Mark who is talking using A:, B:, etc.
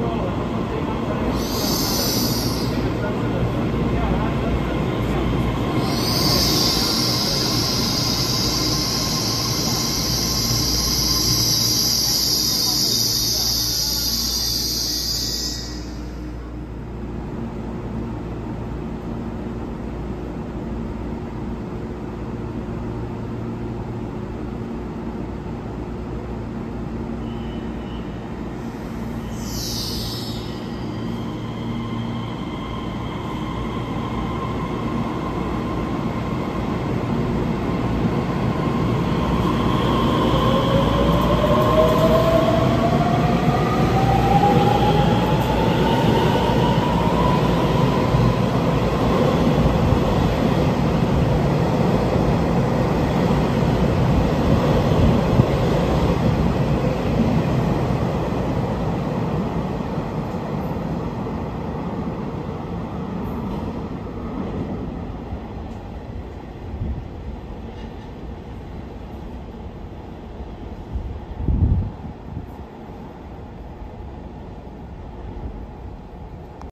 A: Oh.